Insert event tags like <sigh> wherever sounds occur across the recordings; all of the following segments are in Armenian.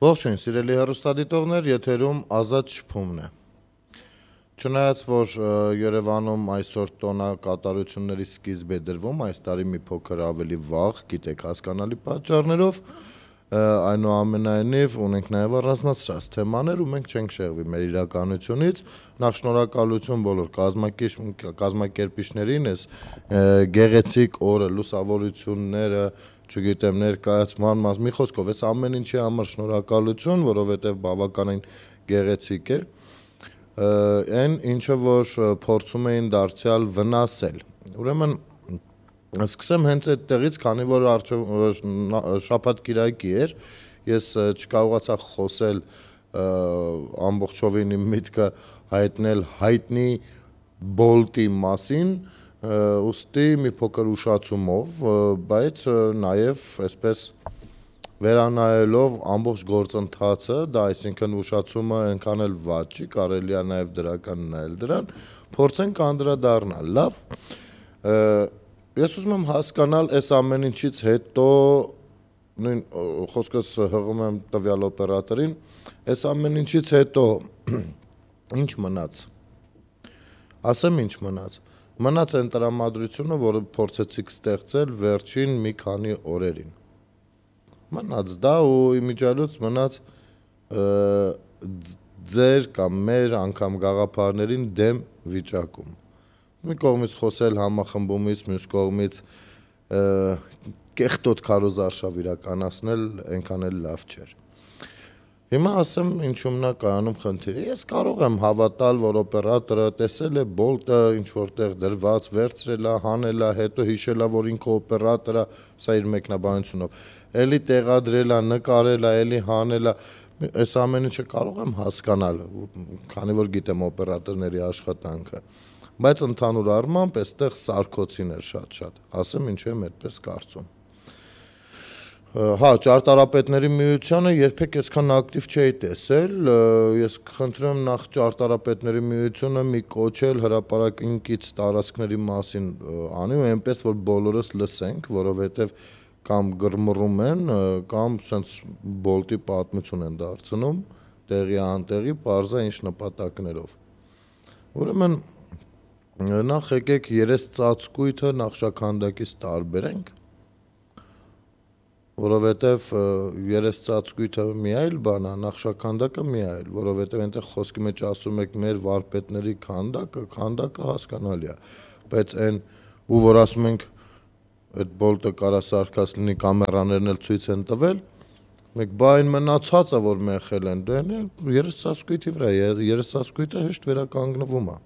Ողջույն, սիրելի հեռուստադիտողներ, եթերում Ազատ շփումն է։ Չնայած որ Երևանում այսօր տոնա կատարությունների սկիզբ է դրվում, այս տարի մի փոքր ավելի վաղ, գիտեք, հասկանալի պատճառներով, այնուամենայնիվ ունենք նաև առանձնացրած թեմաներ ու մենք չենք շեղվի մեր իրականությունից։ Նախ շնորհակալություն բոլոր կազմակերպ կազմակերպիչներին, այս գեղեցիկ օրը, լուսավորությունները, չգիտեմ, ներկայացման մաս, մի խոսքով, այս ամեն ինչի համար շնորհակալություն, որովհետև բավականին գեղեցիկ էր այն ինչը որ փորձում էին դարձյալ վնասել։ Ուրեմն սկսեմ հենց այդտեղից, քանի որ շաբաթ կիրակի էր, ես չկարողացա խոսել ամբողջովին իմ միտքը հայտնել հայտնի Bolt-ի մասին, ուստի մի փոքր ուշացումով, բայց նաև այսպես վերանայելով ամբողջ գործընթացը, դա այսինքն ուշացումը այնքան էլ վատ չի, կարելի է նաև դրական նայել դրան, փորձենք անդրադառնալ։ Լավ։ Ես ուզում եմ հասկանալ այս ամեն ինչից հետո նույն խոսքս հղում եմ տվյալ օպերատորին, այս ամեն ինչից հետո <clears throat> ինչ մնաց։ Ասեմ ինչ մնաց մնաց այն տրամադրությունը, որը փորձեցիք ստեղծել վերջին մի քանի օրերին։ Մնաց դա ու իմիջիալոց մնաց ձեր կամ մեր անգամ գաղափարներին դեմ վիճակում։ Մի կողմից խոսել համախմբումից, մյուս կողմից կեղտոտ քարոզարշավ իրականացնել այնքան էլ լավ չէր։ Հիմա ասեմ ինչու մնա կայանում խնդիրը։ Ես կարող եմ հավատալ, որ օպերատորը տեսել է Bolt-ը ինչ որտեղ դրված, վերցրել է, հանել է, հետո հիշել է, որ ինքը օպերատորա, սա իր մեկնաբանությունով, էլի տեղադրել է, նկարել է, էլի հանել է, այս ամեն ինչը կարող եմ հասկանալ, քանի որ գիտեմ օպերատորների աշխատանքը բայց ընդհանուր առմամբ այստեղ սարկոցին էր շատ-շատ։ Ասեմ ինչու եմ այդպես կարծում։ Հա, ճարտարապետների միությանը երբեք այսքան ակտիվ չէի տեսել։ Ես խնդրում նախ ճարտարապետների միությունը մի կոչել հրաապարակինքից տարածքների մասին անի ու այնպես որ բոլորս լսենք, որովհետև կամ գրմռում են, կամ սենց բոլտի պատմություն են դարձնում տեղի անտեղի parza ինչ նպատակներով։ Ուրեմն նախ եկեք երես ծածկույթը նախշաքանդակից տարբերենք որովհետև երեսծածկույթը մի այլ բան է, նախշաքանդակը մի այլ, որովհետև այնտեղ խոսքի մեջ ասում եք մեր վարպետների քանդակը, քանդակը հասկանալի է, բայց այն ու որ ասում ենք այդ բոլտը կարա սարկած լինի կամերաներն էլ ցույց են տվել, մեկ բա այն մնացածը որ մեղել են, դա երեսծածկույթի վրա, երեսծածկույթը հեշտ վերականգնվում է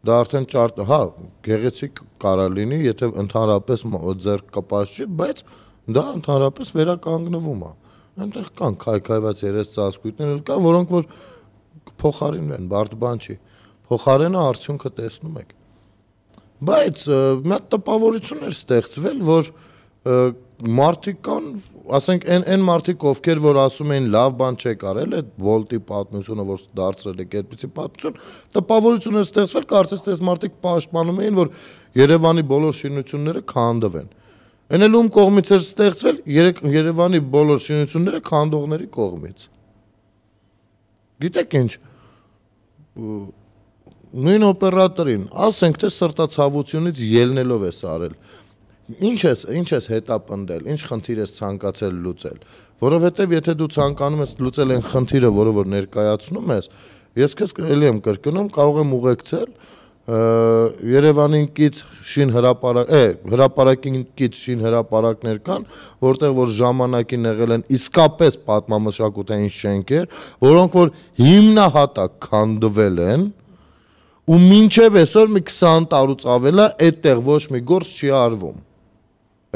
դա արդեն ճարտ, հա, գեղեցիկ կարա լինի, եթե ընդհանրապես ձեր կպած չի, բայց դա ընդհանրապես վերականգնվում է այնտեղ կան քայքայված երես ծածկույթներ կան որոնք որ փոխարինվեն բարդ բան չի փոխարենը արդյունքը տեսնում եք բայց մի հատ տպավորություն էր ստեղծվել որ մարդիկ կան ասենք այն այն մարդիկ ովքեր որ ասում էին լավ բան չեք արել այդ Volt-ի պատմությունը որ դարձրել եք այդպեսի պատմություն տպավորություն էր ստեղծվել կարծես թե այս մարդիկ պաշտպանում էին որ Երևանի բոլոր շինությունները քանդվեն Այն էլ ում կողմից էր ստեղծվել Երևանի բոլոր շինությունները քանդողների կողմից։ Գիտեք ինչ նույն օպերատորին, ասենք թե սրտացավությունից ելնելով է արել։ Ինչ ես, ինչ ես հետապնդել, ինչ խնդիր ես ցանկացել լուծել, որովհետև եթե դու ցանկանում ես լուծել այն խնդիրը, որը որ ներկայացնում ես, ես քեզ էլի եմ կրկնում, կարող եմ ուղեկցել Երևանինքից շին հրապարակ, է, հրապարակինքից շին հրապարակներ կան, որտեղ որ ժամանակին եղել են իսկապես պատմամշակութային շենքեր, որոնք որ հիմնահատակ քանդվել են ու մինչև այսօր մի 20 տարուց ավել է այդտեղ ոչ մի գործ չի արվում։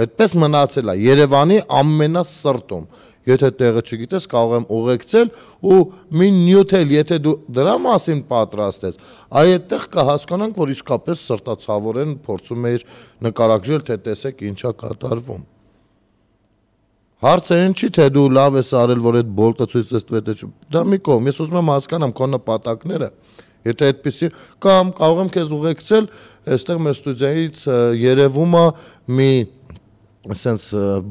Այդպես մնացել է Երևանի ամենասրտում եթե տեղը չգիտես, կարող եմ ուղեկցել ու մի նյութել, եթե դու դրա մասին պատրաստ ես, այ այդտեղ կհասկանանք, որ իսկապես սրտացավորեն փորձում էիր նկարագրել, թե տեսեք ինչա կատարվում։ Հարցը այն չի, թե դու լավ ես արել, որ այդ բոլտը ցույց ես տվել, թե դա մի կողմ, ես ուզում եմ հասկանամ քո նպատակները, եթե այդպեսի կամ կարող եմ քեզ ուղեկցել, այստեղ մեր ստուդիայից երևում է մի ասենց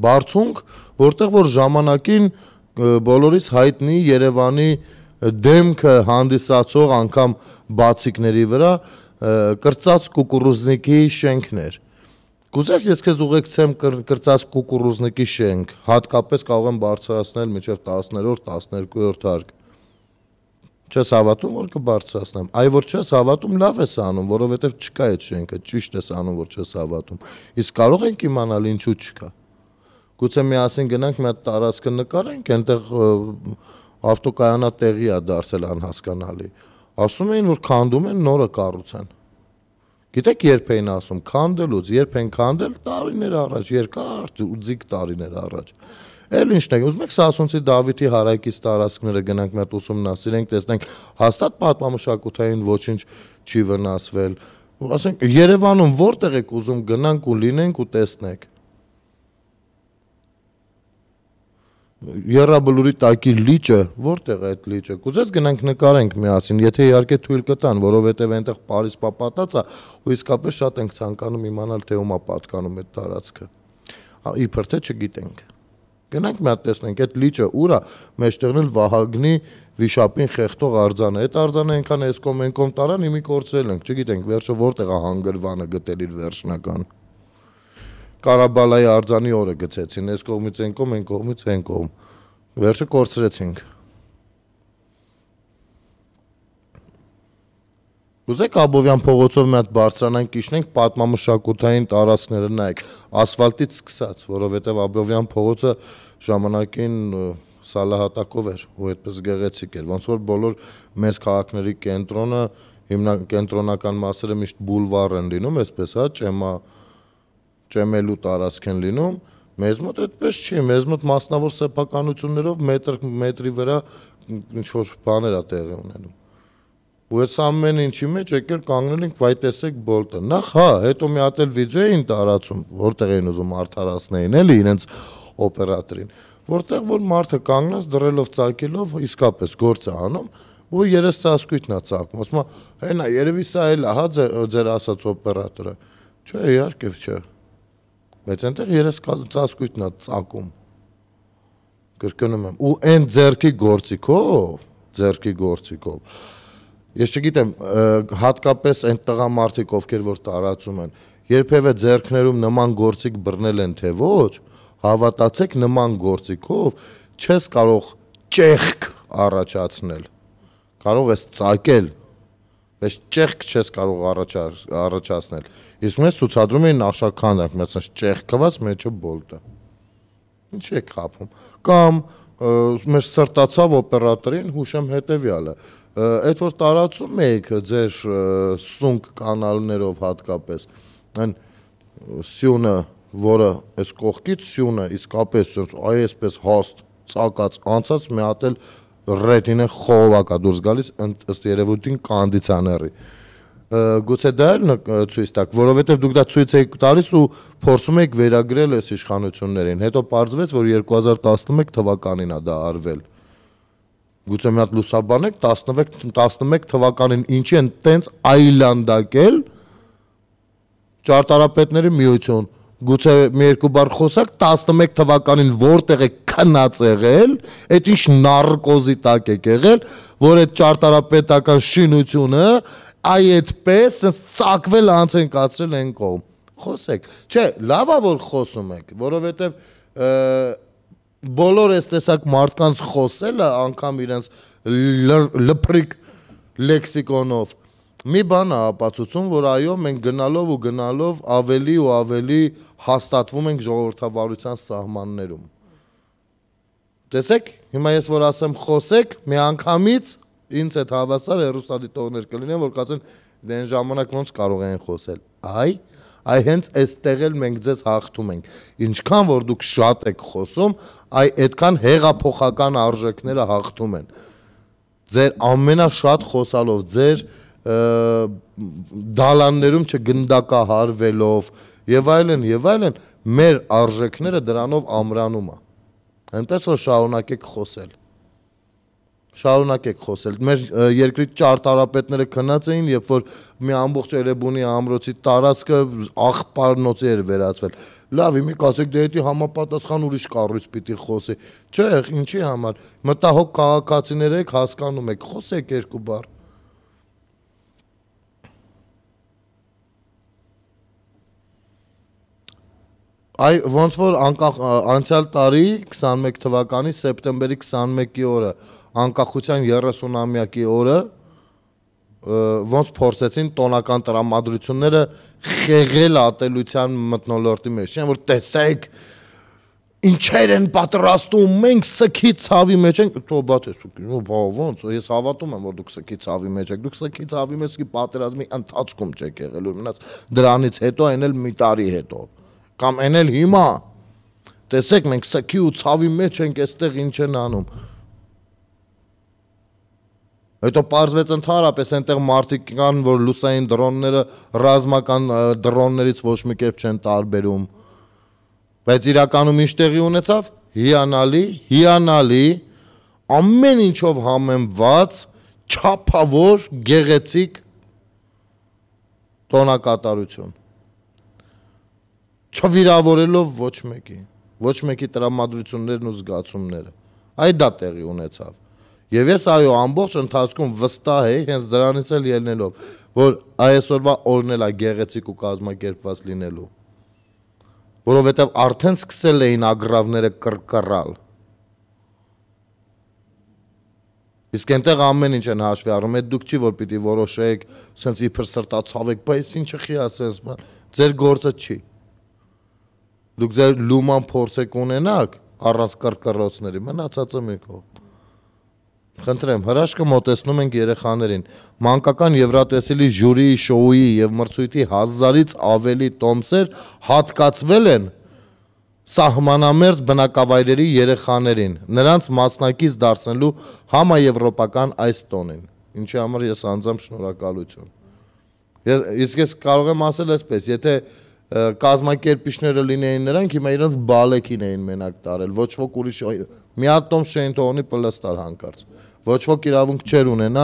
բարձունք, որտեղ որ ժամանակին բոլորիս հայտնի Երևանի դեմքը հանդիսացող անգամ բացիկների վրա կրծած կուկուրուզնիկի շենքներ։ Կուզես ես քեզ ուղեկցեմ կրծած կուկուրուզնիկի շենք, հատկապես կարող եմ բարձրացնել մինչև 10-րդ, 12-րդ հարկ։ Չես հավատում, որ կբարձրացնեմ։ Այ որ չես հավատում, լավ ես անում, որովհետև չկա այդ շենքը, ճիշտ ես անում, որ չես հավատում։ Իսկ կարող ենք իմանալ ինչու չկա։ Գուցե միասին գնանք մի հատ տարածքը նկարենք, այնտեղ ավտոկայանատեղի է դարձել անհասկանալի։ Ասում էին, որ քանդում են նորը կառուցեն։ Գիտեք երբ էին ասում քանդելուց, երբ են քանդել տարիներ առաջ, երկար ու ձիգ տարիներ առաջ։ Էլ ինչն է, ուզում եք Սասունցի Դավիթի հարակից տարածքները գնանք մի հատ ուսումնասիրենք, տեսնենք հաստատ պատմամշակութային ոչինչ չի վնասվել։ Ասենք Երևանում որտեղ եք ուզում գնանք ու լինենք ու տեսնենք։ Եռաբլուրի տակի լիճը, որտեղ է այդ լիճը։ Կուզես գնանք նկարենք միասին, եթե իհարկե թույլ կտան, որովհետև այնտեղ Փարիզ պապատած է, ու իսկապես շատ ենք ցանկանում իմանալ թե ումա պատկանում այդ տարածքը։ Իբր թե չգիտենք։ Գնանք մի հատ տեսնենք այդ լիճը ուր է, մեջտեղն էլ Վահագնի վիշապին խեղտող արձանը։ Այդ արձանը այնքան էսկոմ ենկոմ տարան իմի կորցրել ենք, չգիտենք վերջը որտեղ է հանգրվանը գտել իր վերջնական։ Կարաբալայի արձանի օրը գցեցին, այս կողմից այն կողմ, այն կողմից այն կողմ։ Վերջը կորցրեցինք։ Ուզեք Աբովյան փողոցով մի հատ բարձրանանք իջնենք պատմամշակութային տարածքները նայեք, ասֆալտից սկսած, որովհետև Աբովյան փողոցը ժամանակին սալահատակով էր ու այդպես գեղեցիկ էր, ոնց որ բոլոր մեծ քաղաքների կենտրոնը հիմնական կենտրոնական մասերը միշտ բուլվար են լինում, այսպես հա, ճեմա ճեմելու տարածք են լինում, մեզ մոտ այդպես չի, մեզ մոտ մասնավոր սեփականություններով մետր մետրի վրա ինչ որ բաներ է տեղի ունենում։ Ու այս ամեն ինչի մեջ եկել կանգնել ենք վայ տեսեք բոլտը։ Նախ հա, հետո մի հատ էլ վիդեո էին տարածում, որտեղ էին ուզում արդարացնեին էլի իրենց օպերատորին, որտեղ որ մարդը կանգնած դրելով ցակելով իսկապես գործ է անում ու երես ծածկույթն է ցակում։ Ասում է, հենա երևի սա էլ է, հա ձեր ասած օպերատորը։ Չէ, իհարկե չէ բայց այնտեղ երես ծածկույթն է ծակում կրկնում եմ ու այն ձերքի գործիքով ձերքի գործիքով ես չգիտեմ հատկապես այն տղամարդիկ ովքեր որ տարածում են երբևէ ձերքներում նման գործիք բռնել են թե ոչ հավատացեք նման գործիքով չես կարող ճեղք առաջացնել կարող ես ծակել բայց ճեղք չես կարող առաջացնել Իսկ մեզ ցուցադրում էին նախշաքանդակ, մեծ ճեղքված մեջը բոլտը։ Ինչ է խափում։ Կամ մեր սրտացավ օպերատորին հուշեմ հետեւյալը այդ որ տարածում եք ձեր սունկ կանալներով հատկապես այն սյունը որը այս կողքից սյունը իսկապես այսպես հաստ ցակած անցած մի հատ էլ ռետինը խողովակա դուրս գալիս ըստ երևույթին կոնդիցիոների գուցե դա էլ ցույց տակ, որովհետև դուք դա ցույց եք տալիս ու փորձում եք վերագրել այս իշխանություններին։ Հետո պարզվեց, որ 2011 թվականին է դա արվել։ Գուցե մի հատ լուսաբանեք 11 11 թվականին ինչի են տենց այլանդակել ճարտարապետների միություն գուցե մի երկու բառ խոսակ 11 թվականին որտեղ է քնած եղել, այդ ինչ նարկոզի տակ է եղել, որ այդ ճարտարապետական շինությունը այ այդպես ծակվել անց են կացրել են կողմ խոսեք չէ լավա որ խոսում եք որովհետև բոլոր այս տեսակ մարդկանց խոսելը անգամ իրենց լփրիկ լեքսիկոնով մի բան է ապացուցում, որ այո, մենք գնալով ու գնալով ավելի ու ավելի հաստատվում ենք ժողովրդավարության սահմաններում։ Տեսեք, հիմա ես որ ասեմ խոսեք, մի անգամից ինձ այդ հավասար հերոստադիտողներ կլինեն, որ կասեն դե այն ժամանակ ոնց կարող են խոսել։ Այ, այ հենց այստեղ էլ մենք ձեզ հաղթում ենք։ Ինչքան որ դուք շատ եք խոսում, այ այդքան հեղափոխական արժեքները հաղթում են։ Ձեր ամենաշատ խոսալով, ձեր դալաններում չգնդակահարվելով եւ այլն եւ այլն մեր արժեքները դրանով ամրանում է։ Այնպես որ շարունակեք խոսել Շարունակեք խոսել։ Մեր երկրի ճարտարապետները քնած էին, երբ որ մի ամբողջ Էրեբունի ամրոցի տարածքը աղբարնոցի էր վերածվել։ Լավ, իմի կասեք դե դա համապատասխան ուրիշ կառույց պիտի խոսի։ Չէ, ինչի համար։ Մտահոգ քաղաքացիներ եք, հասկանում եք, խոսեք երկու բառ։ Այ ոնց որ անկախ անցյալ տարի 21 թվականի սեպտեմբերի 21-ի օրը անկախության 30-ամյակի օրը ոնց փորձեցին տոնական տրամադրությունները խեղել ատելության մտնոլորտի մեջ, չէ՞ որ տեսեք ինչեր են պատրաստում, մենք սքի ցավի մեջ ենք, տոբա տեսուկ, բա ոնց, ես հավատում եմ, որ դուք սքի ցավի մեջ եք, դուք սքի ցավի մեջ քի պատերազմի ընթացքում չեք եղել, ու մնաց դրանից հետո այն էլ մի տարի հետո կամ այն էլ հիմա տեսեք մենք սքի ու ցավի մեջ ենք այստեղ ինչ են անում Հետո parzvեց ընդհանրապես այնտեղ մարդիկ կան, որ լուսային դրոնները ռազմական դրոններից ոչ մի կերպ չեն տարբերում։ Բայց իրականում ինչ տեղի ունեցավ։ Հիանալի, հիանալի ամեն ինչով համեմված չափավոր գեղեցիկ տոնակատարություն չվիրավորելով ոչ մեկի ոչ մեկի տրամադրություններն ու զգացումները այ դա տեղի ունեցավ Եվ ես այո ամբողջ ընթացքում վստահ եի հենց դրանից էլ ելնելով, որ այսօրվա օրն էլ է գեղեցիկ ու կազմակերպված լինելու։ Որովհետև արդեն սկսել էին ագրավները կրկռալ։ Իսկ այնտեղ ամեն ինչ են հաշվի առնում, այդ դուք չի որ պիտի որոշեք, սենց իբր սրտացավ եք, բայց ինչը խիասես, ձեր գործը չի։ Դուք ձեր լուման փորձեք ունենաք առանց կրկռոցների, մնացածը մի կողմ։ Խնդրեմ, հրաշքը մոտեցնում ենք երեխաներին։ Մանկական Եվրատեսիլի ժյուրիի շոուի եւ մրցույթի 1000-ից ավելի տոմսեր հատկացվել են սահմանամերձ բնակավայրերի երեխաներին, նրանց մասնակից դարձնելու համաեվրոպական այս տոնին։ Ինչի համար ես անձամբ շնորհակալություն։ Ես իսկ ես կարող եմ ասել այսպես, եթե կազմակերպիչները լինեին նրանք, հիմա իրենց բալեկին էին մենակ տարել, ոչ ոք ուրիշ մի հատ տոմս չէին թողնի պլստար հանկարծ։ Ոչ ոք իրավունք չեր ունենա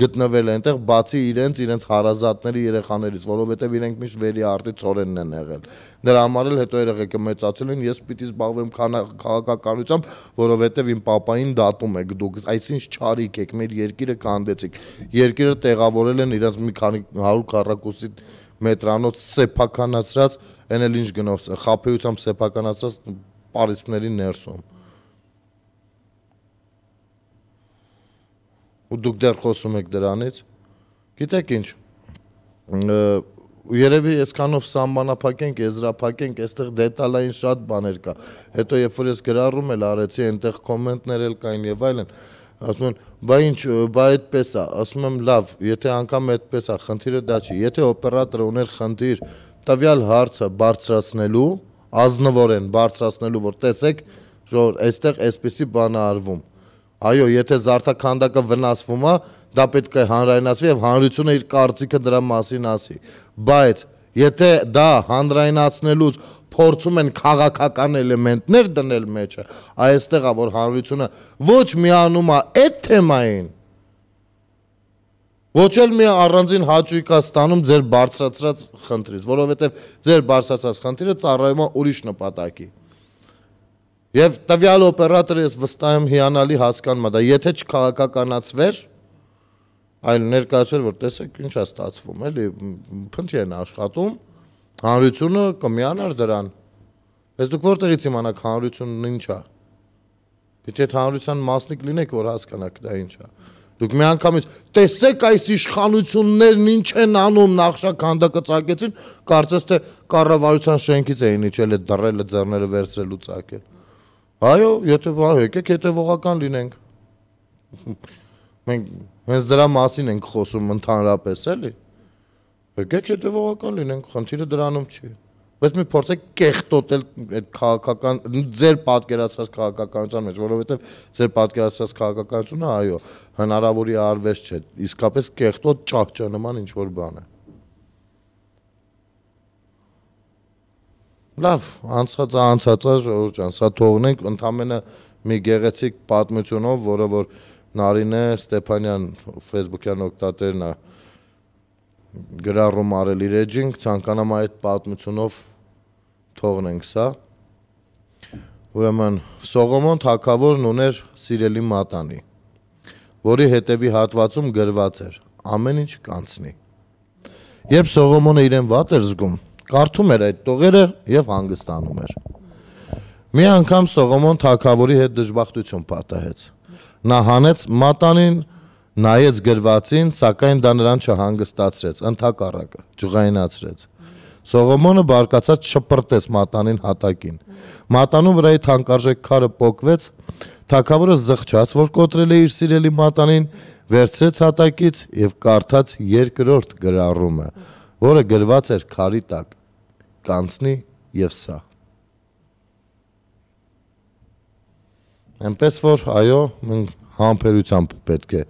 գտնվել այնտեղ բացի իրենց իրենց հարազատների երեխաներից, որովհետև իրենք միշտ վերի արտի ծորենն են եղել։ Դրա համար էլ հետո երեխեքը մեծացել են, ես պիտի զբաղվեմ քաղաքականությամբ, որովհետև իմ papayin դատում եք դուք, այսինչ չարիք եք, մեր երկիրը կանդեցիք։ Երկիրը տեղավորել են իրենց մի քանի 100 քառակուսի մետրանոց սեփականացրած, այն էլ ինչ գնով խափեությամբ սեփականացրած պարիսպների ներսում։ Ու դուք դեռ խոսում եք դրանից։ Գիտեք ինչ, երևի այսքանով սամբանափակենք, եզրափակենք, այստեղ դետալային շատ բաներ կա։ Հետո երբ որ ես գրառում էլ արեցի, այնտեղ կոմենտներ էլ կային եւ այլն, ասում են, բա ինչ, բա այդպես է, ասում եմ, լավ, եթե անգամ այդպես է, խնդիրը դա չի։ Եթե օպերատորը ուներ խնդիր տվյալ հարցը բարձրացնելու, ազնվորեն բարձրացնելու, որ տեսեք, որ այստեղ այսպեսի բան է արվում։ Այո, եթե զարթականդակը վնասվում է, դա պետք է հանրայնացվի եւ հանրությունը իր կարծիքը դրա մասին ասի։ Բայց եթե դա հանրայնացնելուց փորձում են քաղաքական էլեմենտներ դնել մեջը, այստեղ է որ հանրությունը ոչ միանում է այդ թեմային, ոչ էլ մի առանձին հաճույք է ստանում ձեր բարձրացած խնդրից, որովհետև ձեր բարձրացած խնդիրը ծառայում է ուրիշ նպատակի։ Եվ տվյալ օպերատորը ես վստահ եմ հիանալի հասկանում է դա, եթե չքաղաքականացվեր, այլ ներկայացվեր, որ տեսեք ինչ է ստացվում, էլի փնթի են աշխատում, Հանրությունը կմիանար դրան։ Բայց դուք որտեղից իմանաք հանրությունն ինչ է։ Պիտի այդ հանրության մասնիկ լինեք, որ հասկանաք դա ինչ է։ Դուք միանգամից տեսեք այս իշխանություններն ինչ են անում, նախշականդակը ցակեցին, կարծես թե կառավարության շենքից էին իջել այդ դռելը ձեռները վերցրել ու ցակել։ Այո, եթե եկեք հետևողական լինենք։ <laughs> Մենք հենց դրա մասին ենք խոսում ընդհանրապես, էլի։ Եկեք հետևողական լինենք, խնդիրը դրանում չի։ Բայց մի փորձեք կեղտոտել այդ քաղաքական ձեր պատկերացրած քաղաքականության մեջ, որովհետև ձեր պատկերացրած քաղաքականությունը, այո, հնարավորի արվեստ չէ, իսկապես կեղտոտ ճահճանման ինչ որ բան է։ Լավ, անցածը անցածը ժողովուրդ ջան, սա թողնենք ընդամենը մի գեղեցիկ պատմությունով, որը որ Նարինե Ստեփանյան Facebook-յան օգտատերն է գրառում արել իր էջին, ցանկանամ այդ պատմությունով թողնենք սա։ Ուրեմն Սողոմոն թագավորն ուներ սիրելի մատանի, որի հետևի հատվածում գրված էր. ամեն ինչ կանցնի։ Երբ Սողոմոնը իրեն վատ էր զգում, կարդում էր այդ տողերը եւ հանգստանում էր։ Մի անգամ Սողոմոն թագավորի հետ դժբախտություն պատահեց։ Նա հանեց մատանին, նայեց գրվածին, սակայն դա նրան չհանգստացրեց, ընդհակառակը, ջղայնացրեց։ Սողոմոնը բարկացած շպրտեց մատանին հատակին։ Մատանու վրայի թանկարժեք քարը փոկվեց, թակավորը զղջաց, որ կոտրել է իր սիրելի մատանին, վերցրեց հատակից եւ կարդաց երկրորդ գրառումը, որը գրված էր քարի տակ։ Կանցնի եւ սա։ Այնպես որ այո, մենք համբերությամբ պետք է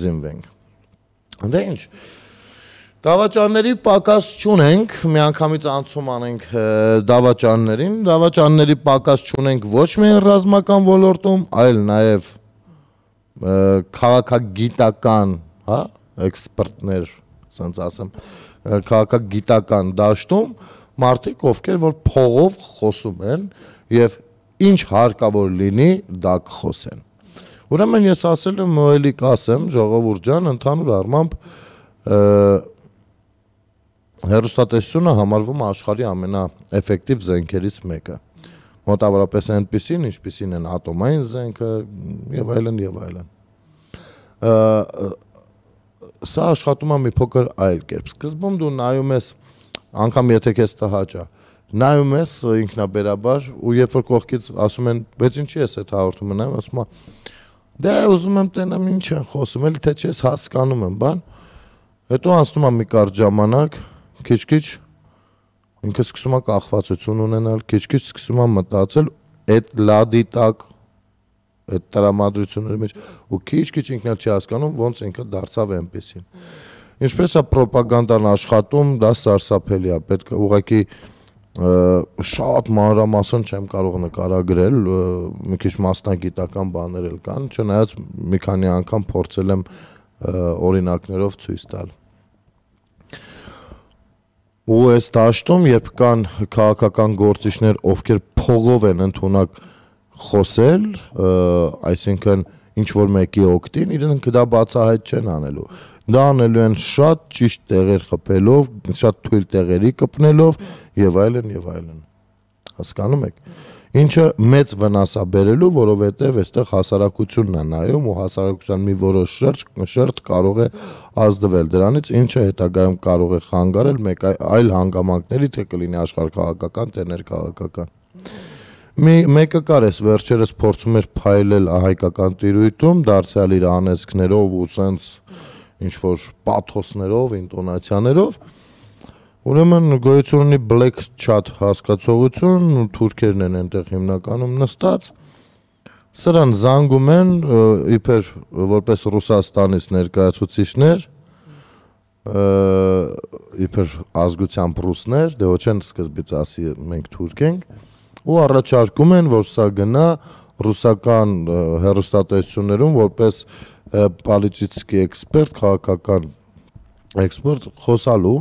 զինվենք։ Դե ինչ, Դավաճանների պակաս չունենք, միանգամից անցում անենք դավաճաններին, դավաճանների պակաս չունենք ոչ միայն ռազմական ոլորտում, այլ նաև քաղաքագիտական, հա, էքսպերտներ, ասենց ասեմ, քաղաքագիտական դաշտում մարդիկ, ովքեր որ փողով խոսում են եւ ինչ հարկավոր լինի, դա կխոսեն։ Ուրեմն ես ասել եմ էլի կասեմ, ժողովուրդ ջան, ընդհանուր առմամբ հերոստատեսությունը համարվում է աշխարհի ամենաէֆեկտիվ զենքերից մեկը։ Մոտավորապես այնպեսին, ինչպեսին են ատոմային զենքը եւ այլն եւ այլն։ Սա աշխատում է մի փոքր այլ կերպ։ Սկզբում դու նայում ես անգամ եթե քեզ տհաճա, նայում ես ինքնաբերաբար ու երբ որ կողքից ասում են, բայց ինչի ես այդ հաղորդումը նայում, ասում եմ, դե ուզում եմ տենամ ինչ են խոսում, էլի թե չես հասկանում եմ, բան։ Հետո անցնում է մի կարճ ժամանակ, քիչ-քիչ ինքը սկսում է կախվածություն ունենալ, քիչ-քիչ սկսում է մտածել այդ լադի տակ այդ տրամադրությունների մեջ ու քիչ-քիչ ինքն էլ չի հասկանում ոնց ինքը դարձավ այնպեսին։ Ինչպես է ռոպագանդան աշխատում, դա սարսափելի է, պետք է ուղղակի շատ մանրամասն չեմ կարող նկարագրել, մի քիչ մասնագիտական բաներ էլ կան, չնայած մի քանի անգամ փորձել եմ օրինակներով ցույց տալ։ Ու այս դաշտում, երբ կան քաղաքական գործիչներ, ովքեր փողով են ընդունակ խոսել, այսինքն ինչ որ մեկի օկտին, իրենք դա բացահայտ չեն անելու։ Դա անելու են շատ ճիշտ տեղեր խփելով, շատ թույլ տեղերի կպնելով եւ այլն եւ այլն։ Հասկանում եք։ Ինչը մեծ վնաս է բերելու, որովհետեւ այստեղ հասարակությունն է նայում ու հասարակության մի որոշ շերտ շերտ կարող է ազդվել դրանից, ինչը հետագայում կարող է խանգարել մեկ այլ հանգամանքների, թե կլինի աշխարհքաղաքական, թե ներքաղաքական։ Մի մեկը կար էս վերջերս փորձում էր փայլել հայկական տիրույթում, դարձյալ իր անեծքներով ու սենց ինչ որ պաթոսներով, ինտոնացիաներով, Ուրեմն գոյություն ունի black chat հասկացողություն, թուրքերն են այնտեղ հիմնականում նստած։ Սրան զանգում են իբր որպես Ռուսաստանից ներկայացուցիչներ, իբր ազգությամբ ռուսներ, դե ոչ են սկզբից ասի մենք թուրք ենք, ու առաջարկում են, որ սա գնա ռուսական հերոստատեսություններում որպես պոլիտիկի էքսպերտ, քաղաքական էքսպերտ խոսալու,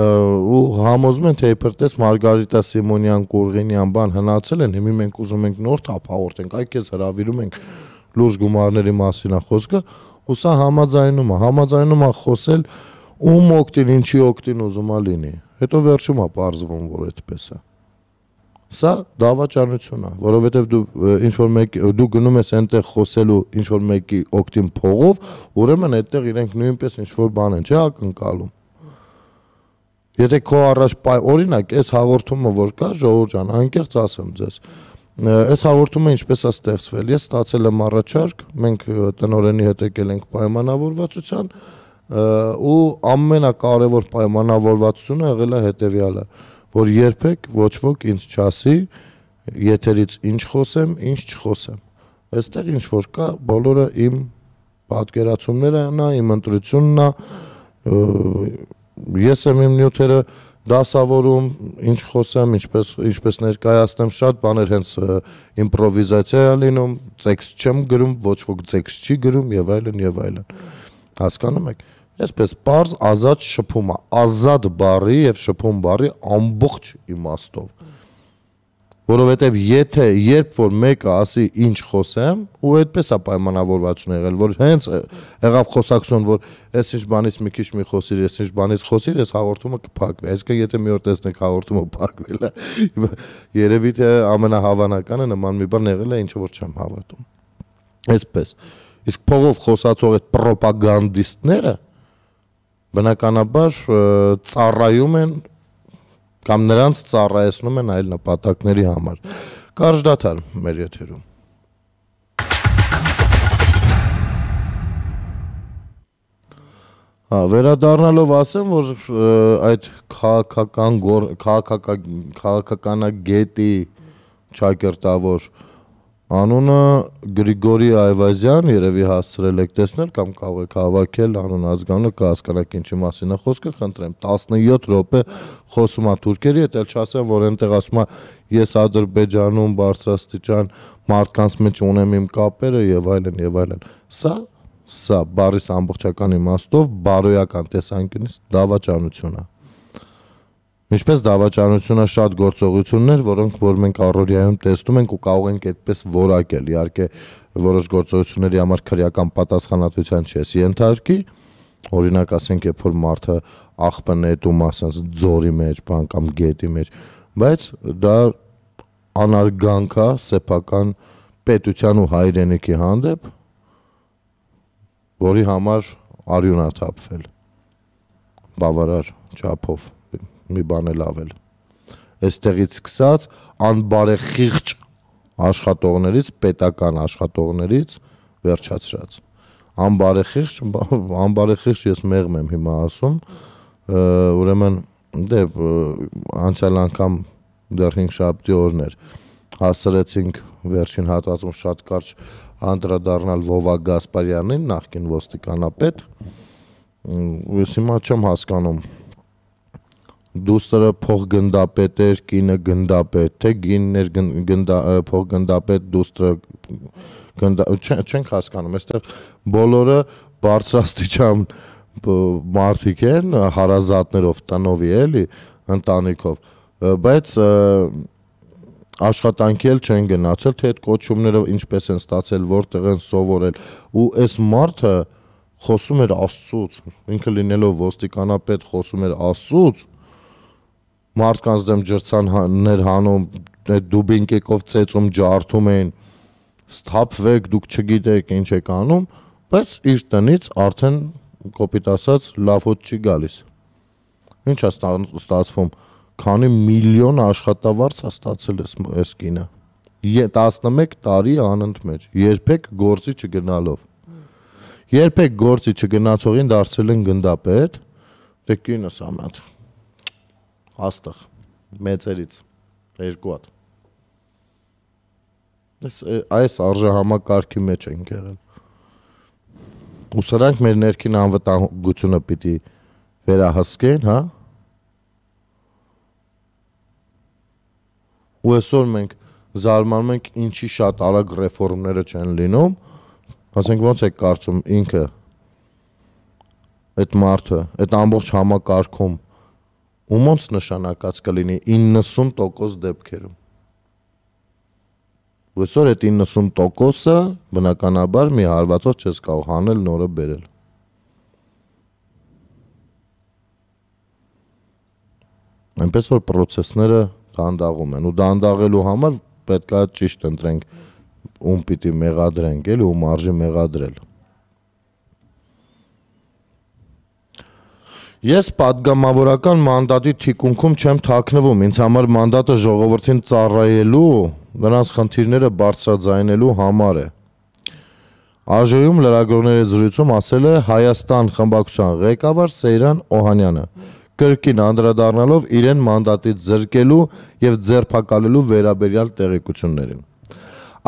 ու համոզում են թե իբրտես Մարգարիտա Սիմոնյան Կուրգենյան բան հնացել են, հիմա մենք ուզում ենք նոր թափավորենք, այ քեզ հravirում ենք լուրջ գումարների մասին է խոսքը, ու սա համաձայնում է, համաձայնում է խոսել ում օկտին, ինչի օկտին ուզում է լինի։ Հետո վերջում է parzվում, որ այդպես է։ Սա դավաճանություն է, որովհետև դու ինչ որ մեկ դու գնում ես այնտեղ խոսելու ինչ որ մեկի օկտին փողով, ուրեմն այդտեղ իրենք նույնպես ինչ որ բան են, չէ՞ ակնկալում։ Եթե քո առաջ օրինակ, այս հաղորդումը որ կա, ժողովուրդ ջան, անկեղծ ասեմ ձեզ, այս հաղորդումը ինչպես է ստեղծվել։ Ես ստացել եմ առաջարկ, մենք տնորենի հետ եկել ենք պայմանավորվածության ու ամենակարևոր պայմանավորվածությունը եղել է հետեւյալը, որ երբեք ոչ ոք ինձ չասի եթերից ինչ խոսեմ, ինչ չխոսեմ։ Այստեղ ինչ որ կա, բոլորը իմ պատկերացումները նա, իմ ընտրությունն է, ես եմ իմ նյութերը դասավորում, ինչ խոսեմ, ինչպես ինչպես ներկայացնեմ, շատ բաներ հենց իմպրովիզացիա է լինում, տեքստ չեմ գրում, ոչ ոք տեքստ չի գրում եւ այլն եւ այլն։ Հասկանում եք։ Այսպես པարզ ազատ շփում է, ազատ բարի եւ շփում բարի ամբողջ իմաստով որովհետև եթե երբ որ մեկը ասի ինչ խոսեմ, ու այդպես է պայմանավորվածություն եղել, որ հենց եղավ խոսակցություն, որ այս ինչ բանից մի քիչ մի խոսիր, այս ինչ բանից խոսիր, այս հաղորդումը կփակվի։ Այսինքն եթե մի օր տեսնեք հաղորդումը փակվել է, երևի թե ամենահավանականը նման մի բան եղել է, ինչը որ չեմ հավատում։ Այսպես։ Իսկ փողով խոսացող այդ ռոպագանդիստները բնականաբար ծառայում են կամ նրանց ծառայեցնում են այլ նպատակների համար։ Կարճ դաթար մեր եթերում։ Հա, վերադառնալով ասեմ, որ այդ քաղաքական քաղաքականագետի ճակերտավոր Անունը Գրիգորի Այվազյան, երևի հասցրել եք տեսնել կամ կարող եք հավաքել անուն ազգանունը կհասկանաք ինչի մասին է խոսքը, խնդրեմ 17 րոպե խոսում է թուրքերի հետ, էլ չասեմ, որ այնտեղ ասում է ես Ադրբեջանում բարձրաստիճան մարդկանց մեջ ունեմ իմ կապերը եւ այլն եւ այլն։ Սա սա բարիս ամբողջական իմաստով բարոյական տեսանկյունից դավաճանություն է։ Ինչպես դավաճանությունը շատ գործողություններ, որոնք որ մենք առօրյայում տեսնում ենք ու կարող ենք այդպես որակել։ Իհարկե որոշ գործողությունների համար քրեական պատասխանատվության չես ենթարկի։ Օրինակ ասենք, երբ որ մարդը աղբը նետում, ասած ձորի մեջ, բան կամ գետի մեջ, բայց դա անարգանք է սեփական պետության ու հայրենիքի հանդեպ, որի համար արյուն է թափվել բավարար չափով մի բան է լավել։ Այստեղից սկսած անբարեխիղճ աշխատողներից, պետական աշխատողներից վերջացրած։ Անբարեխիղճ, անբարեխիղճ ես մեղմ եմ հիմա ասում, ուրեմն դե անցյալ անգամ դեռ 5 շաբթի օրներ հասցրեցինք վերջին հատվածում շատ կարճ անդրադառնալ Վովա Գասպարյանին, նախկին ոստիկանապետ։ Ես հիմա չեմ հասկանում դուստրը փողգնդապետ էր, կինը գնդապետ, թե գիններ գնդա փողգնդապետ, դուստրը գնդա չենք հասկանում, այստեղ բոլորը բարձրաստիճան մարդիկ են, հարազատներով, տնովի էլի, ընտանիքով, բայց աշխատանքի էլ չեն գնացել, թե այդ կոչումները ինչպես են ստացել, որտեղ են սովորել ու այս մարդը խոսում էր Աստծուց, ինքը լինելով ոստիկանապետ խոսում էր Աստծուց, մարդկանց դեմ ջրցաններ հանում, այդ դուբինկեկով ծեծում ջարդում էին, սթափվեք, դուք չգիտեք ինչ եք անում, բայց իր տնից արդեն կոպիտ ասած լավ հոտ չի գալիս։ Ինչ է ստացվում, քանի միլիոն աշխատավարձ է ստացել այս կինը։ 11 տարի անընդմեջ, երբեք գործի չգնալով։ Երբեք գործի չգնացողին դարձել են գնդապետ, դե կինս ամատ հաստղ մեծերից երկու հատ Այս այս արժե համակարգի մեջ ենք եղել։ Ու սրանք մեր ներքին անվտանգությունը պիտի վերահսկեն, հա? Ու այսօր մենք զարմանում ենք ինչի շատ արագ ռեֆորմները չեն լինում, ասենք ոնց է կարծում ինքը այդ մարդը, այդ ամբողջ համակարգում ում ոնց նշանակած կլինի 90% դեպքերում։ Այսօր այդ 90%-ը բնականաբար մի հարվածով չես կարող հանել նորը բերել։ Այնպես որ process-ները դանդաղում են ու դանդաղելու համար պետքա ճիշտ ընտրենք ում պիտի մեղադրենք, էլի ում արժի մեղադրել։ Ես падգամավորական մանդատի թիկունքում չեմ թաքնվում։ Ինձ համար մանդատը ժողովրդին ծառայելու, նրանց խնդիրները բարձրաձայնելու համար է։ ԱԺ-ում լրագրողների զրույցում ասել է Հայաստան խմբակցության ղեկավար Սեյրան Օհանյանը, կրկին անդրադառնալով իրեն մանդատից զրկելու եւ ձերբակալելու վերաբերյալ տեղեկություններին։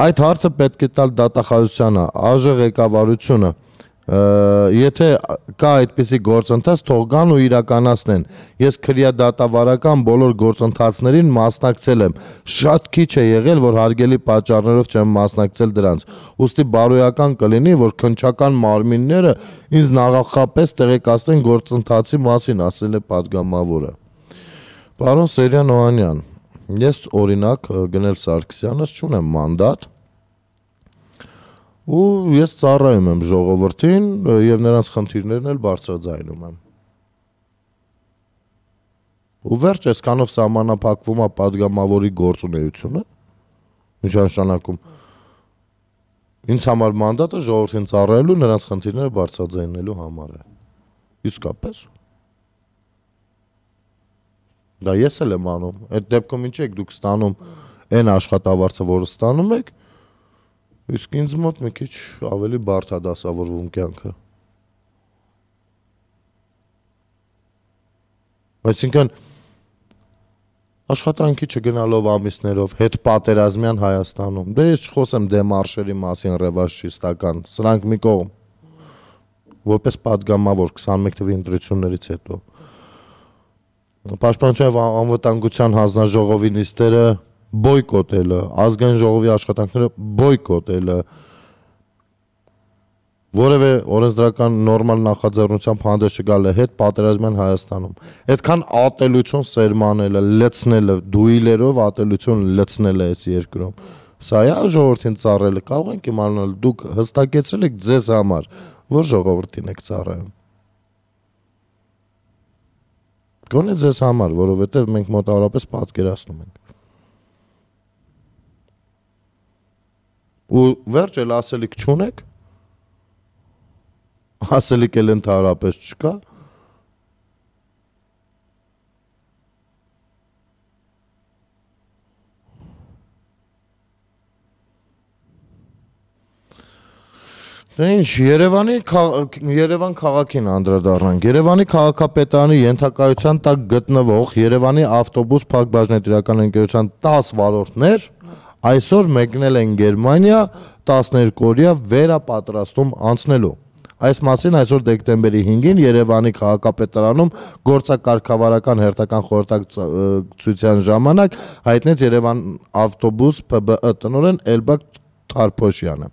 Այդ հարցը պետք է տալ դատախազությանը, ԱԺ ղեկավարությունը, եթե կա այդպիսի գործընթաց, թող գան ու իրականացնեն։ Ես քրյա դատավարական բոլոր գործընթացներին մասնակցել եմ։ Շատ քիչ է եղել, որ հարգելի պատճառներով չեմ մասնակցել դրանց։ Ոստի բարոյական կլինի, որ քնչական մարմինները ինձ նախախապես տեղեկացնեն գործընթացի մասին, ասել է падգամավորը։ Պարոն Սերյան Օհանյան, ես օրինակ գնել Սարգսյանս չունեմ մանդատ ու ես ծառայում եմ ժողովրդին եւ նրանց խնդիրներն էլ բարձրաձայնում եմ։ Ու վերջ այսքանով սահմանափակվում է падգամավորի գործունեությունը միջանշանակում ինձ համար մանդատը ժողովրդին ծառայելու նրանց խնդիրները բարձրաձայնելու համար է։ Իսկապես։ Դա ես էլ եմ անում։ Այդ դեպքում ինչ եք դուք ստանում այն աշխատավարձը, որը ստանում եք, Իսկ ինձ մոտ մի քիչ ավելի բարդ է դասավորվում կյանքը։ Այսինքն աշխատանքի չգնալով ամիսներով հետ պատերազմյան Հայաստանում։ Դե ես չխոսեմ դեմարշերի մասին, ռևանշիստական, սրանք մի կողմ որպես падգամավոր 21 թվի ընտրություններից հետո։ Պաշտպանության անվտանգության հանձնաժողովի նիստերը բոյկոտելը, ազգային ժողովի աշխատանքները բոյկոտելը, որևէ օրենսդրական նորմալ նախաձեռնությամբ հանդես չգալը հետ պատերազմյան Հայաստանում։ Այդքան ատելություն սերմանելը, լցնելը, դույլերով ատելություն լցնելը այս երկրում։ Սա է ժողովրդին ծառելը։ Կարող ենք իմանալ դուք հստակեցրել եք ձեզ համար, որ ժողովրդին եք ծառայում։ Գոնե ձեզ համար, որովհետև մենք մոտավորապես պատկերացնում ենք։ ու վերջ էլ ասելիք չունեք ասելիք էլ ընդհանրապես չկա Դե ինչ Երևանի Երևան քաղաքին անդրադառնանք։ Երևանի քաղաքապետարանի ենթակայության տակ գտնվող Երևանի ավտոբուս փակ բաժնետիրական ընկերության 10 վարորդներ Այսօր մեկնել են Գերմանիա 12 օրյա վերապատրաստում անցնելու։ Այս մասին այսօր դեկտեմբերի 5-ին Երևանի քաղաքապետարանում գործակարգավարական հերթական խորհրդակցության ժամանակ հայտնեց Երևան ավտոբուս ՊԲԸ տնօրեն Էլբակ Թարփոշյանը։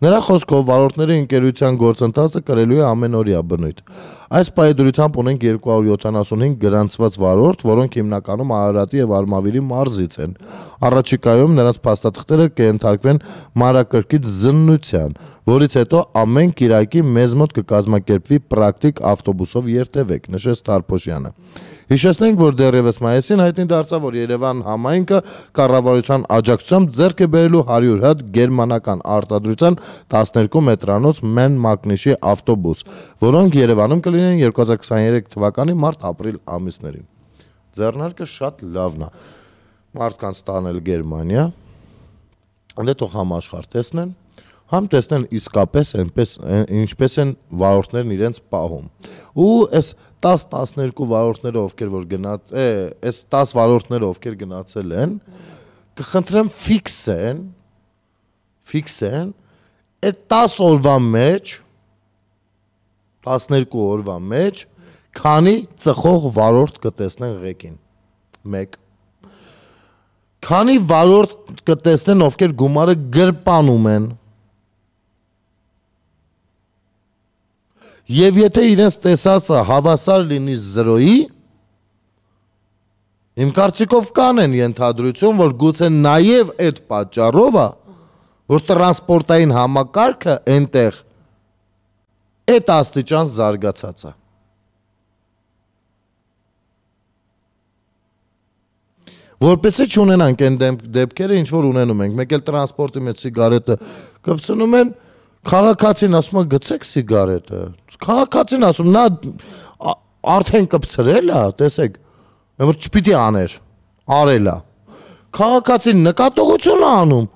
Նրա խոսքով վարորդների ընկերության գործընթացը կրելու է ամենօրյա բնույթ։ Այս պայդրությամբ ունենք 275 գրանցված վարորդ, որոնք հիմնականում Արարատի եւ Արմավիրի մարզից են։ Առաջիկայում նրանց փաստաթղթերը կընթարկվեն մարակրկիտ զննության, որից հետո ամեն Կիրակի մեզ մոտ կկազմակերպվի պրակտիկ ավտոբուսով երթևեք, նշեց Տարփոշյանը։ Հիշեցնենք, որ դեռևս մայիսին հայտնի դարձավ, որ Երևան համայնքը կառավարության աջակցությամբ ձեռք է բերելու 100 հատ գերմանական արտադրության 12 մետրանոց մեն մագնիշի ավտոբուս, որոնք Երևանում կլինեն 2023 թվականի մարտ-ապրիլ ամիսներին։ Ձեռնարկը շատ լավն է։ Մարդկանց տանել Գերմանիա, դե թող համաշխարհ տեսնեն, համ տեսնեն իսկապես այնպես ինչպես են վարորդներն իրենց պահում։ Ու այս 10-12 վարորդները ովքեր որ գնաց, է, այս 10 վարորդները ովքեր գնացել են, կխնդրեմ ֆիքսեն, ֆիքսեն այդ 10 օրվա մեջ 12 օրվա մեջ քանի ծխող վարորդ կտեսնեն ղեկին 1 քանի վարորդ կտեսնեն ովքեր գումարը գրպանում են Եվ եթե իրենց տեսածը հավասար լինի 0-ի, իմ կարծիքով կան են ենթադրություն, որ գուցե նաև այդ պատճառով է, որ տրանսպորտային համակարգը այնտեղ այդ աստիճան զարգացած է։ Որպեսի չունենանք այն դեպքերը, ինչ որ ունենում ենք, մեկ էլ տրանսպորտի մեջ սիգարետը կպցնում են, Քաղաքացին ասում է գցեք սիգարետը։ Քաղաքացին ասում նա արդեն կպցրել է, տեսեք։ Որ չպիտի աներ։ Արել է։ Քաղաքացին նկատողություն է անում։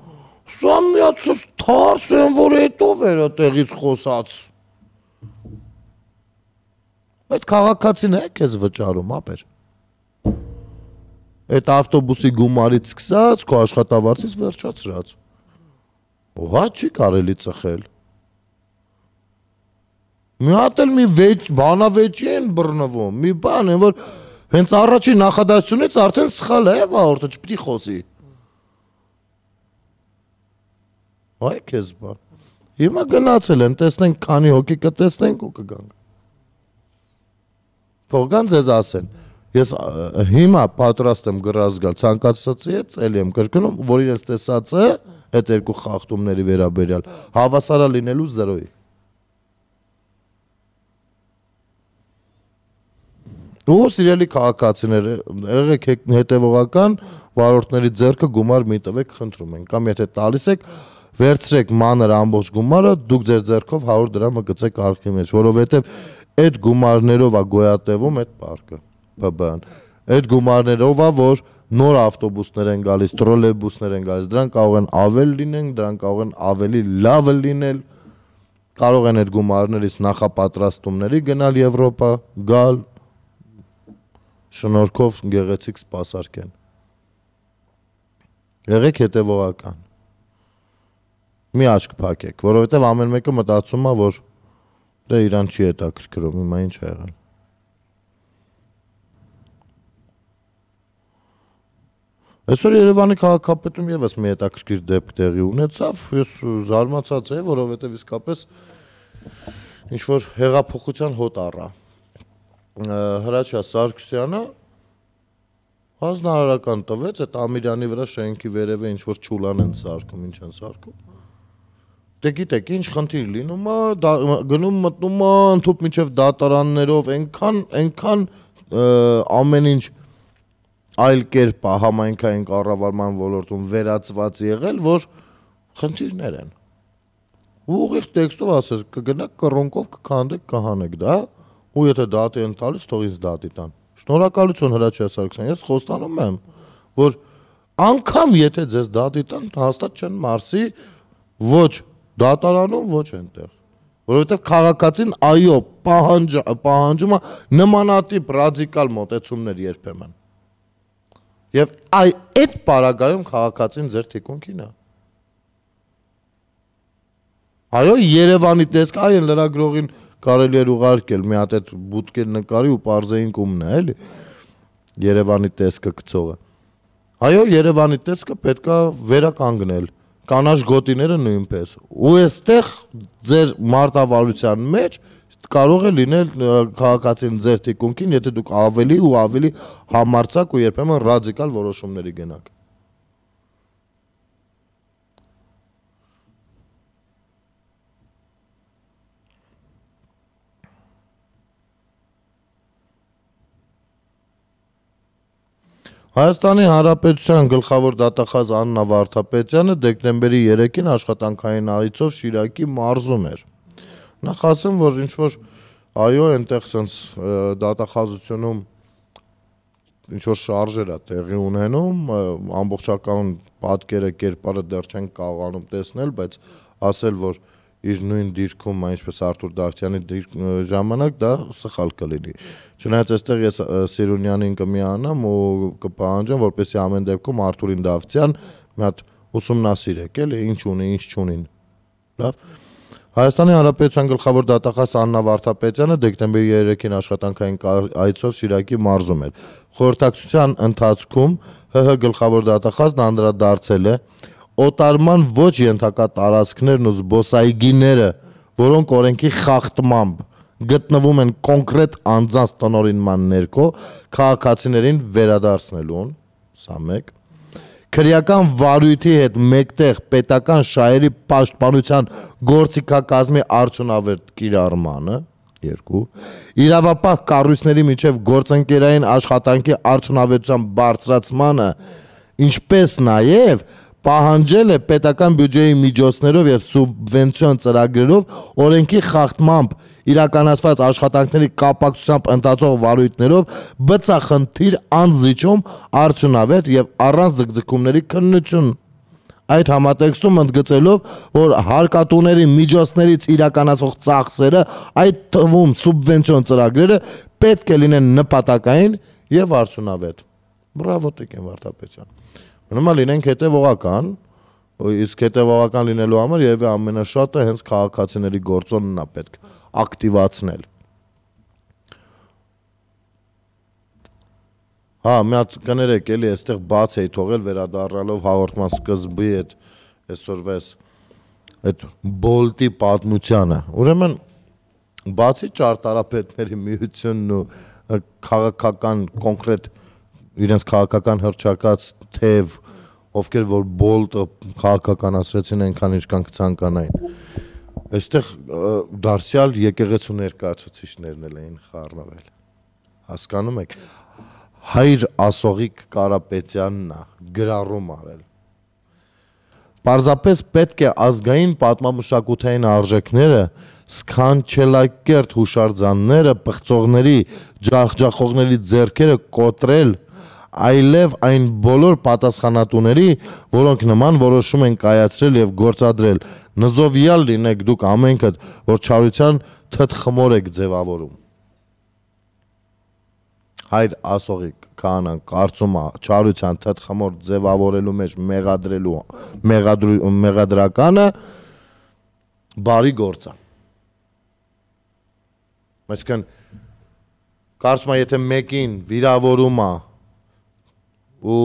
Սա միացած թարս են, որ հետո վերա տեղից խոսած։ Այդ քաղաքացին է քեզ վճարում, ապեր։ Այդ ավտոբուսի գումարից սկսած, քո աշխատավարձից վերջացրած։ Ուղղա չի կարելի ծխել։ Մի հատ էլ մի վեճ, բանավեճի են բռնվում, մի բան են, որ հենց առաջի նախադասությունից արդեն սխալ է, վաղորդը չպիտի խոսի։ Այ քեզ բան։ Հիմա գնացել են, տեսնենք քանի հոգի կտեսնենք ու կգանք։ Թողան ձեզ ասեն։ Ես հիմա պատրաստ եմ գրած գալ ցանկացածից, ելի եմ կրկնում, որ իրենց տեսածը այդ երկու խախտումների վերաբերյալ հավասարա լինելու 0-ի։ Ու սիրելի քաղաքացիներ, եղեք հետևողական, վարորդների ձեռքը գումար մի տվեք, խնդրում ենք, կամ եթե տալիս եք, վերցրեք մանր ամբողջ գումարը, դուք ձեր ձեռքով 100 դրամը գցեք արխի մեջ, որովհետև այդ գումարներով է գոյատևում այդ պարկը, ՊԲ-ն։ Այդ գումարներով է, որ նոր ավտոբուսներ են գալիս, տրոլեյբուսներ են գալիս, դրանք կարող են ավել լինեն, դրանք կարող են ավելի լավը լինել, կարող են այդ գումարներից նախապատրաստումների գնալ Եվրոպա, գալ, շնորհքով գեղեցիկ սպասարկեն։ Եղեք հետևողական։ Մի աչք փակեք, որովհետև ամեն մեկը մտածում է, որ դա իրան չի հետաքրքրում, հիմա ինչ ա եղել։ Այսօր Երևանի քաղաքապետում եւս մի հետաքրքիր դեպք տեղի ունեցավ։ Ես զարմացած եմ, որովհետեւ իսկապես ինչ որ հեղափոխության հոտ առա Հրաչյա Սարգսյանը հանրարական տվեց այդ Ամիրյանի վրա շենքի վերևը ինչ որ ճուլան են սարքում, ինչ են սարքում։ Դե գիտեք, ինչ խնդիր լինում է, գնում մտնում է ընդཐུպ միջև դատարաններով, այնքան, այնքան ամեն ինչ այլ կերպ է համայնքային կառավարման ոլորտում վերածված եղել, որ խնդիրներ են։ Ու ուղիղ տեքստով ասես, կգնաք կռոնկով կքանդեք, կհանեք, դա, ու եթե դատի են տալիս, թող ինձ դատի տան։ Շնորհակալություն Հրաչյա Սարգսյան, ես խոստանում եմ, որ անգամ եթե ձեզ դատի տան, հաստատ չեն մարսի ոչ դատարանում, ոչ այնտեղ որովհետև քաղաքացին այո պահանջ պահանջում է նմանատիպ ռադիկալ մոտեցումներ երբեմն եւ այ այդ պարագայում քաղաքացին ձեր թիկունքին է այո Երևանի տեսք այ լրագրողին կարելի էր ուղարկել մի հատ այդ բուտկեր նկարի ու parzein կումն է, էլի։ Երևանի տեսքը գցողը։ Այո, Երևանի տեսքը պետքա վերականգնել կանաչ գոտիները նույնպես։ Ու այստեղ ձեր մարտավարության մեջ կարող է լինել քաղաքացին ձեր թիկունքին, եթե դուք ավելի ու ավելի համարցակ ու երբեմն ռադիկալ որոշումների գնաք։ Հայաստանի Հանրապետության գլխավոր դատախազ Աննա Վարդապետյանը դեկտեմբերի 3-ին աշխատանքային այցով Շիրակի մարզում էր։ Նախ ասեմ, որ ինչ որ այո, այնտեղ sense դատախազությունում ինչ որ շարժեր է տեղի ունենում, ամբողջական պատկերը, կերպարը դեռ չեն կարողանում տեսնել, բայց ասել, որ իր նույն դիրքում, ինչպես Արթուր Դավթյանի ժամանակ դա սխալ կլինի։ Չնայած այստեղ ես Սիրունյանին կմիանամ ու կպահանջեմ, որպեսզի ամեն դեպքում Արթուրին Դավթյան մի հատ ուսումնասիրեք, էլի ինչ ունի, ինչ չունին։ Լավ։ Հայաստանի Հանրապետության գլխավոր դատախազ Աննա Վարդապետյանը դեկտեմբերի 3-ին աշխատանքային այցով Շիրակի մարզում էր։ Խորհրդակցության ընթացքում ՀՀ գլխավոր դատախազն անդրադարձել է օտարման ոչ ենթակա տարածքներն ու զբոսայգիները, որոնք օրենքի խախտմամբ գտնվում են կոնկրետ անձանց տնօրինման ներքո քաղաքացիներին վերադարձնելուն, սա մեկ քրեական վարույթի հետ մեկտեղ պետական շահերի պաշտպանության գործիքակազմի արդյունավետ կիրառմանը երկու իրավապահ կառույցների միջև գործընկերային աշխատանքի արդյունավետության բարձրացմանը ինչպես նաև պահանջել է պետական բյուջեի միջոցներով եւ սուբվենցիոն ծրագրերով օրենքի խախտմամբ իրականացված աշխատանքների կապակցությամբ ընթացող վարույթներով բծախնդիր անզիջում արդյունավետ եւ առանց ձգձգումների քննություն այդ համատեքստում ընդգծելով, որ հարկատուների միջոցներից իրականացող ծախսերը, այդ թվում սուբվենցիոն ծրագրերը պետք է լինեն նպատակային եւ արդյունավետ։ Բրավո Տիկին Վարդապետյան։ Մնում է լինենք հետևողական, իսկ հետևողական լինելու համար եւ ամենաշատը հենց քաղաքացիների գործոնն է պետք ակտիվացնել։ Հա, մի հատ կներեք, էլի այստեղ բաց էի թողել վերադառնալով հաղորդման սկզբի այդ այսօրվես այդ բոլտի պատմությանը։ Ուրեմն բացի ճարտարապետների միությունն ու քաղաքական կոնկրետ իրենց քաղաքական հրճակած թև ովքեր որ բոլտը քաղաքականացրեցին այնքան ինչքան կցանկանային այստեղ դարձյալ եկեղեցու ներկայացուցիչներն էլ էին խառնվել հասկանում եք հայր ասողիկ Կարապետյանն է գրառում արել։ Պարզապես պետք է ազգային պատմամշակութային արժեքները սքանչելակերտ հուշարձանները պղծողների ջախջախողների ձեռքերը կոտրել այլև այն բոլոր պատասխանատուների, որոնք նման որոշում են կայացրել եւ գործադրել։ Նզովյալ լինեք դուք ամենքդ, որ չարության թթխմոր եք ձևավորում հայր ասողիկ քահանան կարծում է չարության թթխմոր ձևավորելու մեջ մեղադրելու մեղադրու մեղադրականը բարի գործ է այսինքն կարծում եմ եթե մեկին վիրավորում է ու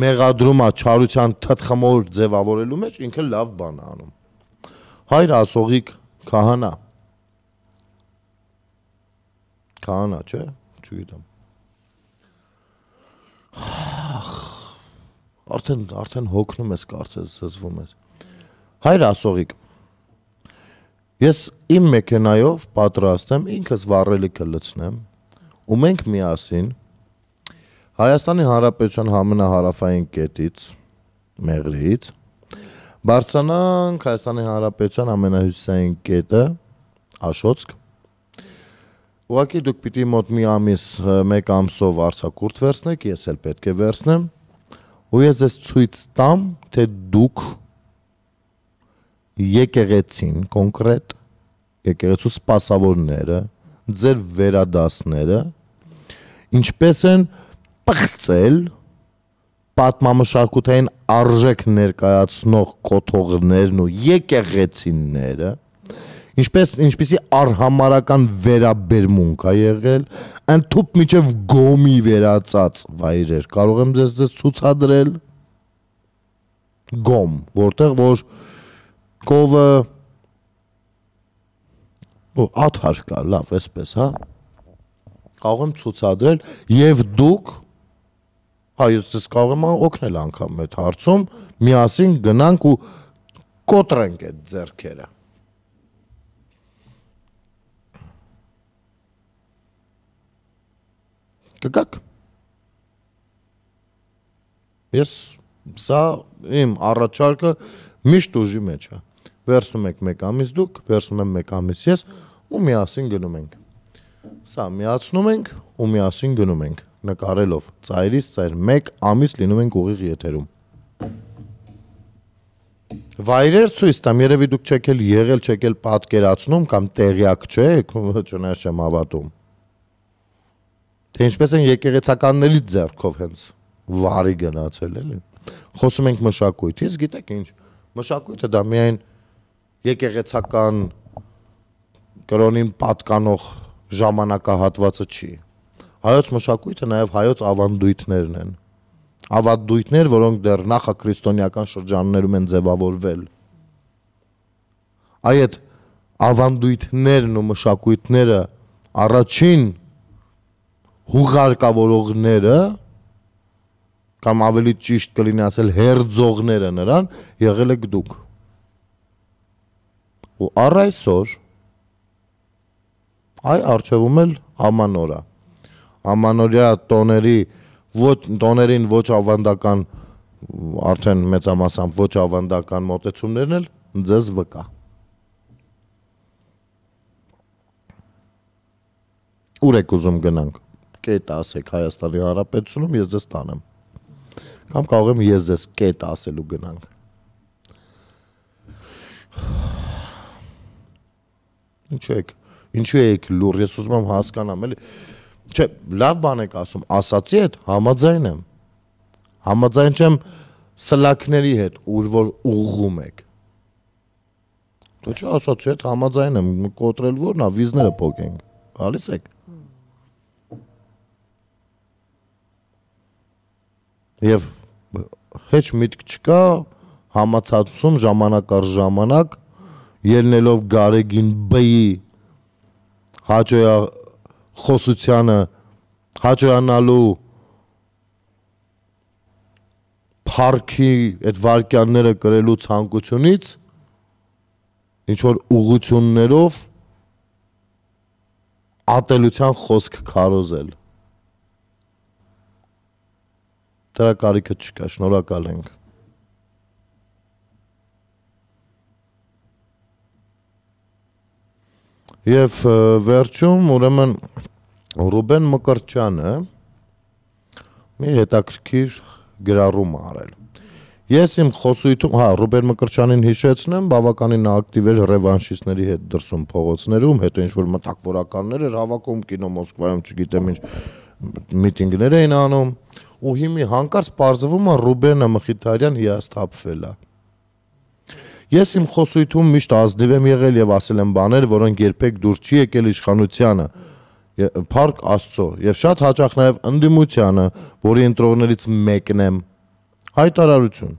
մեղադրում է չարության թթխմոր ձևավորելու մեջ ինքը լավ բան է անում հայր ասողիկ քահանա քահանա չէ չգիտեմ։ Արդեն արդեն հոգնում ես կարծես զզվում ես։ Հայր ասողիկ։ Ես իմ մեքենայով պատրաստ եմ ինքս վառելիքը լցնեմ ու մենք միասին Հայաստանի Հանրապետության համենահարավային կետից Մեղրիից բարձրանանք Հայաստանի Հանրապետության ամենահյուսիսային կետը Աշոցք Ուղղակի դուք պիտի մոտ մի ամիս, մեկ ամսով արցակուրտ վերցնեք, ես էլ պետք է վերցնեմ։ Ու ես ես ցույց տամ, թե դուք եկեղեցին կոնկրետ եկեղեցու սպասավորները, ձեր վերադասները ինչպես են պղծել պատմամշակութային արժեք ներկայացնող կոթողներն ու եկեղեցիները ինչպես ինչպեսի արհամարական վերաբերմունք ա եղել ընդཐུպ միջև գոմի վերածած վայրեր կարող եմ ձեզ ձեզ ցուցադրել գոմ որտեղ որ կովը ու աթար կա լավ այսպես հա կարող եմ ցուցադրել եւ դուք հայոց դες կարող եմ օգնել անգամ այդ հարցում միասին գնանք ու կոտրենք այդ ձեռքերը կգաք ես սա իմ առաջարկը միշտ ուժի մեջ է վերցնում եք մեկ ամիս դուք վերցնում եմ մեկ ամիս ես ու միասին գնում ենք սա միացնում ենք ու միասին գնում ենք նկարելով ծայրից ծայր մեկ ամիս լինում ենք ուղիղ եթերում վայրեր ցույց տամ երևի դուք չեք էլ եղել չեք էլ պատկերացնում կամ տեղյակ չեք <laughs> չնայած չեմ հավատում թե ինչպես են եկեղեցականների ձեռքով հենց վարի գնացել էլի խոսում ենք մշակույթից գիտեք ինչ մշակույթը դա միայն եկեղեցական կրոնին պատկանող ժամանակահատվածը չի հայոց մշակույթը նաև հայոց ավանդույթներն են ավանդույթներ, որոնք դեռ նախաքրիստոնեական շրջաններում են ձևավորվել այդ ավանդույթներն ու մշակույթները առաջին հուղարկավորողները կամ ավելի ճիշտ կլինի ասել հերձողները նրան եղել եք դուք ու առ այսօր այ արժևում էլ ամանորա ամանորյա տոների ոչ տոներին ոչ ավանդական արդեն մեծամասամբ ոչ ավանդական մոտեցումներն էլ ձեզ վկա ուր եք ուզում գնանք կետ ասեք Հայաստանի Հանրապետությունում, ես ձեզ տանեմ։ Կամ կարող եմ ես ձեզ կետ ասելու գնանք։ Ինչու եք, ինչու եք լուր, ես ուզում եմ հասկանամ, էլի։ Չէ, լավ բան եք ասում, ասացի հետ համաձայն եմ։ Համաձայն չեմ սլակների հետ, ուր որ ուղղում եք։ Դու չի ասած, չէ, համաձայն եմ, կոտրել որն է, վիզները փոկենք։ Գալիս եք։ Եվ հեչ միտք չկա համացածում ժամանակ առ ժամանակ ելնելով Գարեգին Բ-ի հաջոյա խոսությանը հաջողանալու парքի այդ վարքյանները գրելու ցանկությունից ինչ որ ուղություններով ատելության խոսք քարոզել։ Դրա կարիքը չկա, շնորհակալ ենք։ Եվ վերջում ուրեմն Ռուբեն Մկրտչյանը մի հետաքրքիր գրառում արել։ Ես իմ խոսույթում, հա, Ռուբեն Մկրտչյանին հիշեցնեմ, բավականին ակտիվ էր ռևանշիստների հետ դրսում փողոցներում, հետո ինչ որ մտակվորականներ էր հավաքում կինո Մոսկվայում, չգիտեմ ինչ միտինգներ էին անում, ու հիմի հանկարծ պարզվում է Ռուբենը Մխիթարյան հիասթափվել է։ Ես իմ խոսույթում միշտ ազնիվ եմ եղել եւ ասել եմ բաներ, որոնք երբեք դուրս չի եկել իշխանությանը Փարք Աստծո եւ շատ հաճախ նաեւ ընդդիմությանը, որի ընտրողներից մեկն եմ։ Հայտարարություն։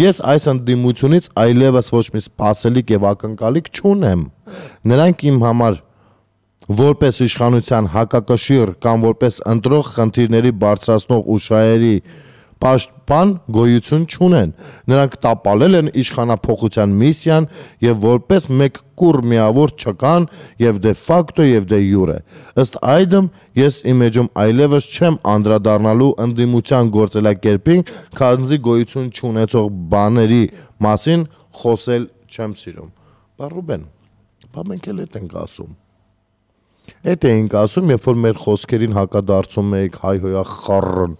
Ես այս ընդդիմությունից այլևս ոչ մի սпасելիք եւ ակնկալիք չունեմ։ Նրանք իմ համար որպես իշխանության հակակշիռ կամ որպես ընտրող խնդիրների բարձրացնող ուշայերի պաշտպան գոյություն չունեն։ Նրանք տապալել են իշխանապողության միսիան եւ որպես մեկ կուր միավոր չկան եւ դե ֆակտո եւ դե յուրե։ Ըստ այդմ ես իմ էջում այլևս չեմ անդրադառնալու ընդդիմության գործելակերպին, քանզի գոյություն չունեցող բաների մասին խոսել չեմ սիրում։ Բա Ռուբեն, բա մենք էլ այդ ենք ասում։ Այդ էինք ասում, երբ որ մեր խոսքերին հակադարձում էիք հայ-հոյա խառն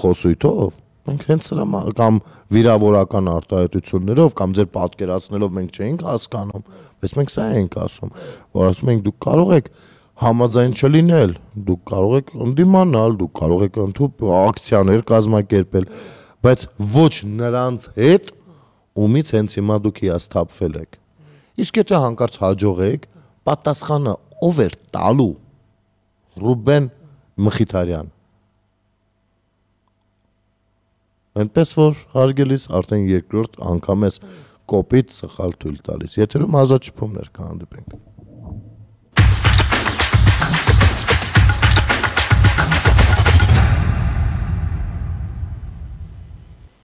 խոսույթով մենք հենց սրա կամ վիրավորական արտահայտություններով կամ ձեր պատկերացնելով մենք չէինք հասկանում, բայց մենք սա ենք ասում, որ ասում ենք դուք կարող եք համաձայն չլինել, դուք կարող եք ընդդիմանալ, դուք կարող եք ընդհանուր ակցիաներ կազմակերպել, բայց ոչ նրանց հետ, ումից հենց հիմա դուք հիասթափվել եք։ Իսկ եթե հանկարծ հաջողեք, պատասխանը ով էր տալու Ռուբեն Մխիթարյան Այնպես որ հարգելիս արդեն երկրորդ անգամ ես կոպիտ սխալ թույլ տալիս։ Եթերում ազատ շփումներ կհանդիպենք։